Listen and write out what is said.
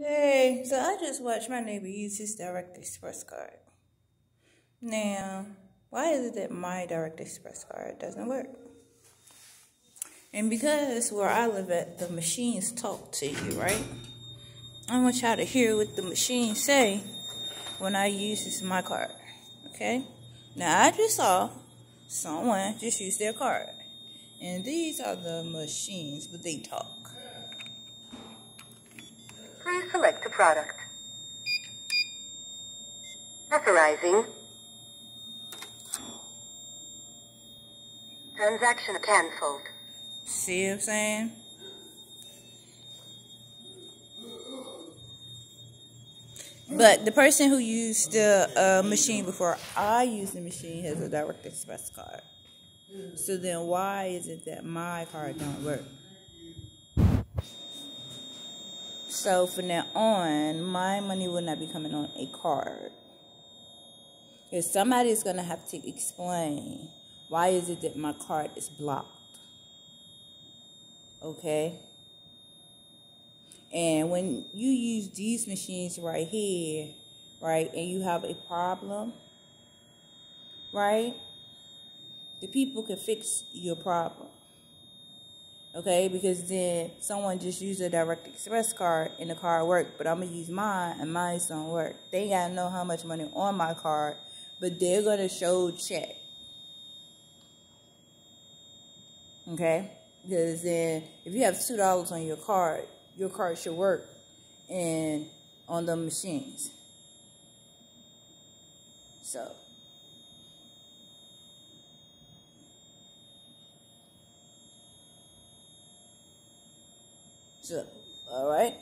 Hey, so I just watched my neighbor use his Direct Express card. Now, why is it that my Direct Express card doesn't work? And because where I live at, the machines talk to you, right? I want y'all to hear what the machines say when I use this my card. Okay? Now I just saw someone just use their card. And these are the machines, but they talk. Select a product. Authorizing. Transaction cancelled. See what I'm saying? But the person who used the uh, machine before I used the machine has a Direct Express card. So then why is it that my card don't work? So from now on, my money will not be coming on a card. If somebody is to have to explain why is it that my card is blocked. Okay? And when you use these machines right here, right, and you have a problem, right, the people can fix your problem. Okay, because then someone just used a direct express card and the card worked, but I'm gonna use mine and mine don't work. They gotta know how much money on my card, but they're gonna show check. Okay? Because then if you have two dollars on your card, your card should work and on the machines. So All right.